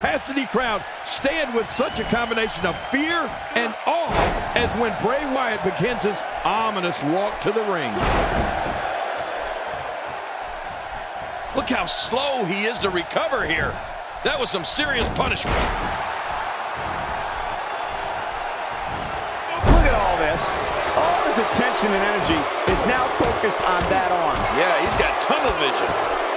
capacity crowd stand with such a combination of fear and awe as when Bray Wyatt begins his ominous walk to the ring. Look how slow he is to recover here. That was some serious punishment. Look at all this. All his attention and energy is now focused on that arm. Yeah, he's got tunnel vision.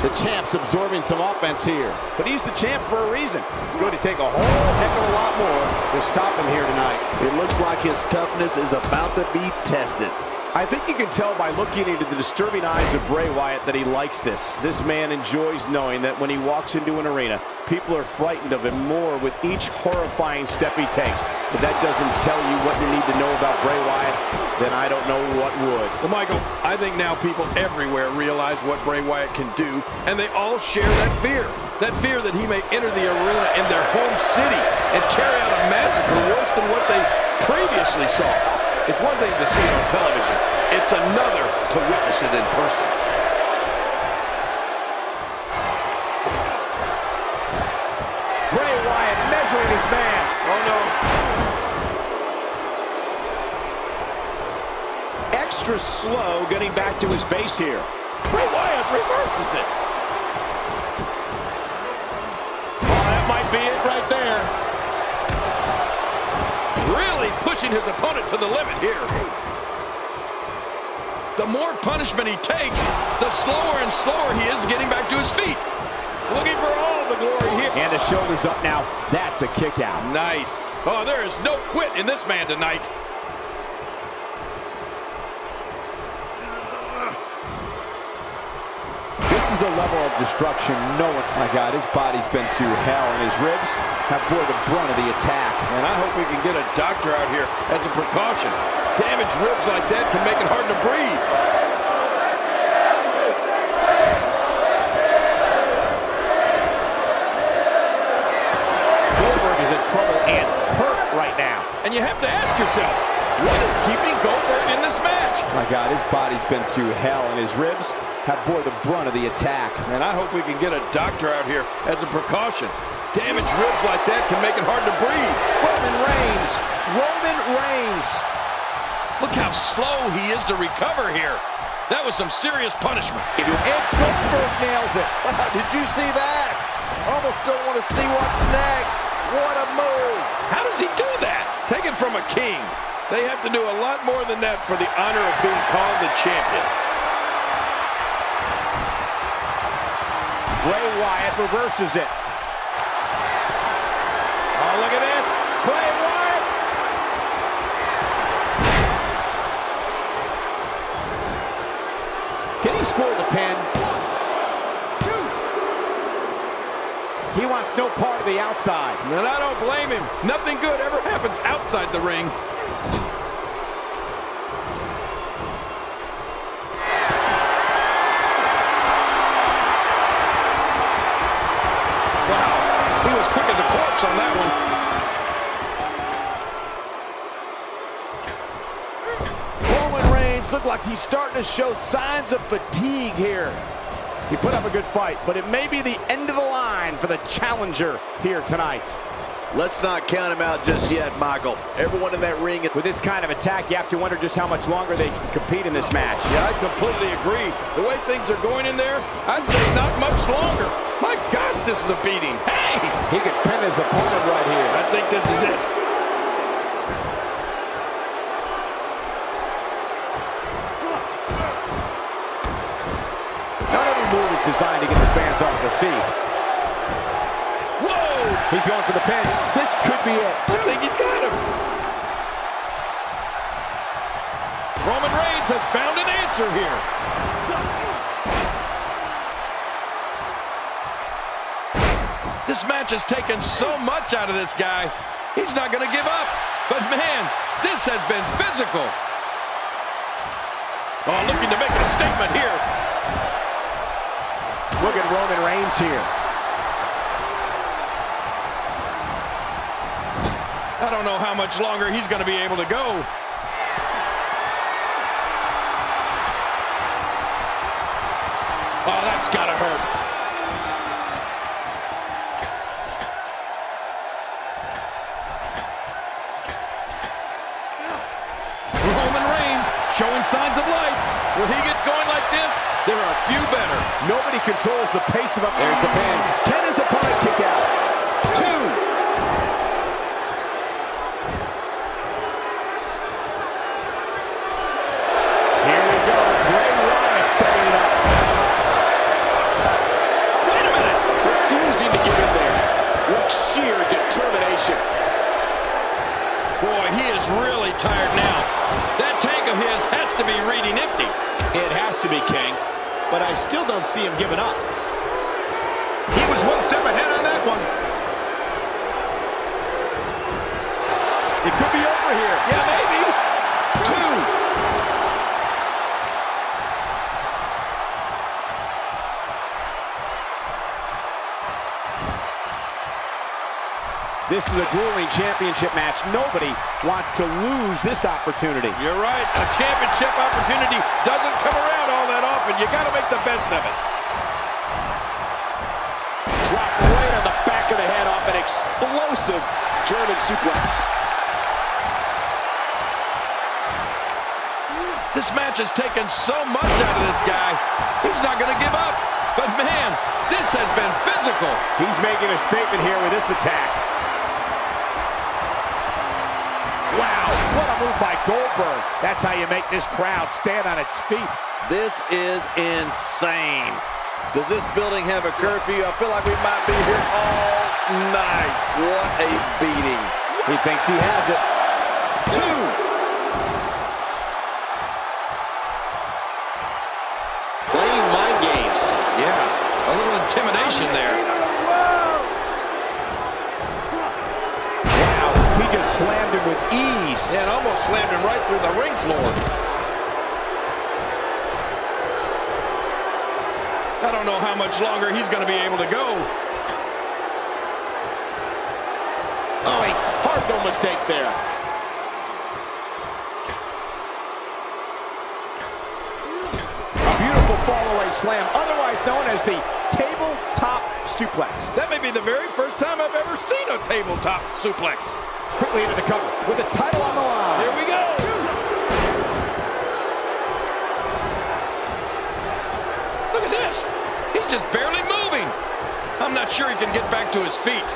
The champ's absorbing some offense here. But he's the champ for a reason. It's going to take a whole heck of a lot more to stop him here tonight. It looks like his toughness is about to be tested. I think you can tell by looking into the disturbing eyes of Bray Wyatt that he likes this. This man enjoys knowing that when he walks into an arena, people are frightened of him more with each horrifying step he takes. If that doesn't tell you what you need to know about Bray Wyatt, then I don't know what would. Well, Michael, I think now people everywhere realize what Bray Wyatt can do, and they all share that fear. That fear that he may enter the arena in their home city and carry out a massacre worse than what they previously saw. It's one thing to see it on television. It's another to witness it in person. Bray Wyatt measuring his man. Oh, no. Extra slow getting back to his base here. Bray Wyatt reverses it. Oh, that might be it right there. Pushing his opponent to the limit here. The more punishment he takes, the slower and slower he is getting back to his feet. Looking for all the glory here. And the shoulders up now. That's a kick out. Nice. Oh, there is no quit in this man tonight. Is a level of destruction no one, my God, his body's been through hell and his ribs have bore the brunt of the attack. And I hope we can get a doctor out here as a precaution. Damaged ribs like that can make it hard to breathe. Goldberg is in trouble and hurt right now. And you have to ask yourself, what is keeping Goldberg in this match? Oh my God, his body's been through hell and his ribs have bore the brunt of the attack. And I hope we can get a doctor out here as a precaution. Damaged ribs like that can make it hard to breathe. Roman Reigns, Roman Reigns. Look how slow he is to recover here. That was some serious punishment. And Goldberg nails it. Wow, did you see that? Almost don't want to see what's next. What a move. How does he do that? Taken from a king. They have to do a lot more than that for the honor of being called the champion. Bray Wyatt reverses it. Oh, look at this. Bray Wyatt. Can he score the pin? He wants no part of the outside. And I don't blame him. Nothing good ever happens outside the ring. Wow, he was quick corpse on that one. Roman Reigns looked like he's starting to show signs of fatigue here. He put up a good fight, but it may be the end of the line for the challenger here tonight. Let's not count him out just yet, Michael. Everyone in that ring With this kind of attack, you have to wonder just how much longer they can compete in this match. Yeah, I completely agree. The way things are going in there, I'd say not much longer. My gosh, this is a beating. Hey! He could pin his opponent right here. I think this is it. Not every move is designed to get the fans off their feet. Whoa! He's going for the pin. This could be it. I think he's got him. Roman Reigns has found an answer here. This match has taken so much out of this guy. He's not going to give up. But man, this has been physical. Oh, looking to make a statement here. Look at Roman Reigns here. I don't know how much longer he's going to be able to go. Oh, that's that's gotta hurt. Signs of life. When he gets going like this, there are a few better. Nobody controls the pace of a... There's the pin. Can his opponent kick out? Reading empty. It has to be, King. But I still don't see him giving up. He was one step ahead on that one. It could be over here. Yeah, maybe. This is a grueling championship match. Nobody wants to lose this opportunity. You're right. A championship opportunity doesn't come around all that often. You got to make the best of it. Drop right on the back of the head off an explosive German suplex. This match has taken so much out of this guy. He's not going to give up. But man, this has been physical. He's making a statement here with this attack. What a move by Goldberg. That's how you make this crowd stand on its feet. This is insane. Does this building have a curfew? I feel like we might be here all night. What a beating. He thinks he has it. Two. Playing mind games. Yeah, a little intimidation there. Him with ease. And almost slammed him right through the ring floor. I don't know how much longer he's going to be able to go. Oh, a hard no mistake there. A beautiful fall-away slam, otherwise known as the tabletop suplex. That may be the very first time I've ever seen a tabletop suplex. Quickly into the cover with the title on the line. Here we go. Look at this. He's just barely moving. I'm not sure he can get back to his feet.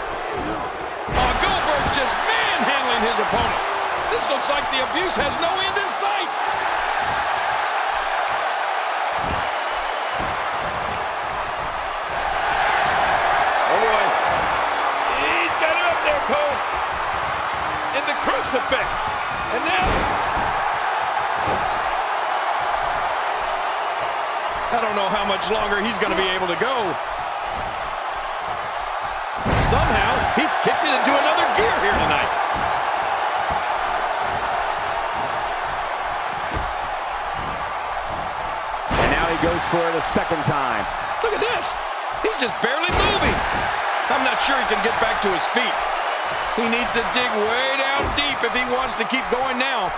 Oh, Goldberg just manhandling his opponent. This looks like the abuse has no end in sight. Crucifix. And now... I don't know how much longer he's going to be able to go. Somehow, he's kicked it into another gear here tonight. And now he goes for it a second time. Look at this. He's just barely moving. I'm not sure he can get back to his feet. He needs to dig way down deep if he wants to keep going now.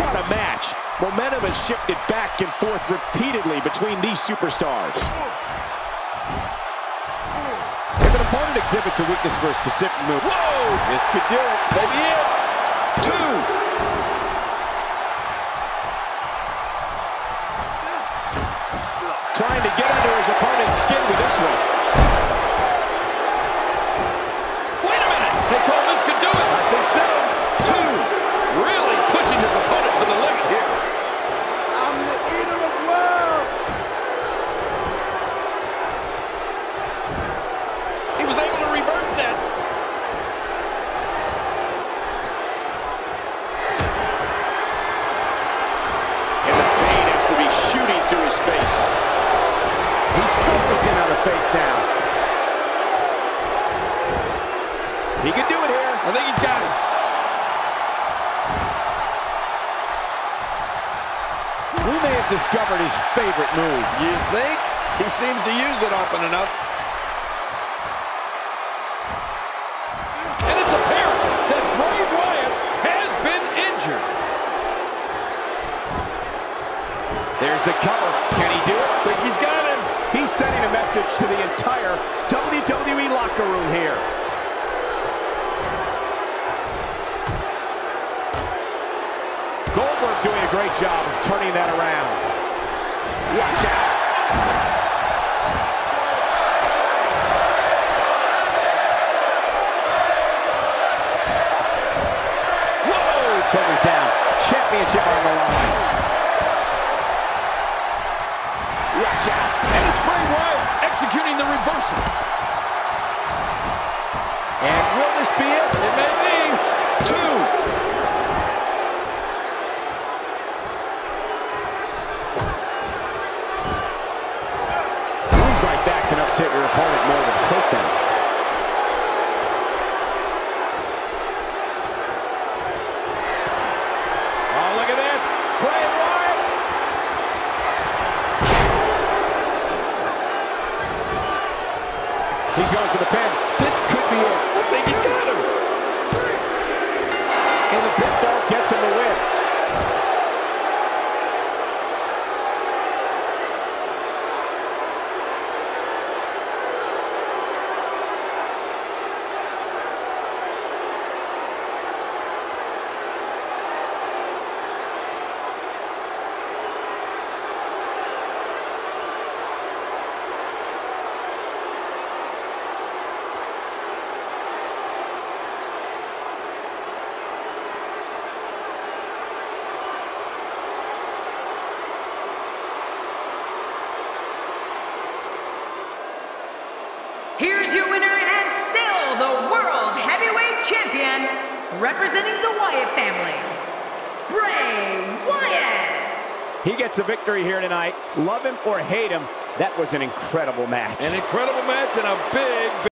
What a match. Momentum has shifted back and forth repeatedly between these superstars. If an opponent exhibits a weakness for a specific move, Whoa! this could do it. Maybe it. Two. Trying to get under his opponent's skin with this one. His face. He's focusing on the face now. He can do it here. I think he's got it. We may have discovered his favorite move. You think? He seems to use it often enough. There's the cover. Can he do it? Think he's got him. He's sending a message to the entire WWE locker room here. Goldberg doing a great job of turning that around. Watch out. Whoa! Shoulders down. Championship on the line. And it's Bray Wyatt executing the reversal. And will this be it? It may be Going for the pin. This could be it. I think he's got him. And the pinfall gets him the win. Here's your winner and still the World Heavyweight Champion, representing the Wyatt family, Bray Wyatt. He gets a victory here tonight. Love him or hate him, that was an incredible match. An incredible match and a big,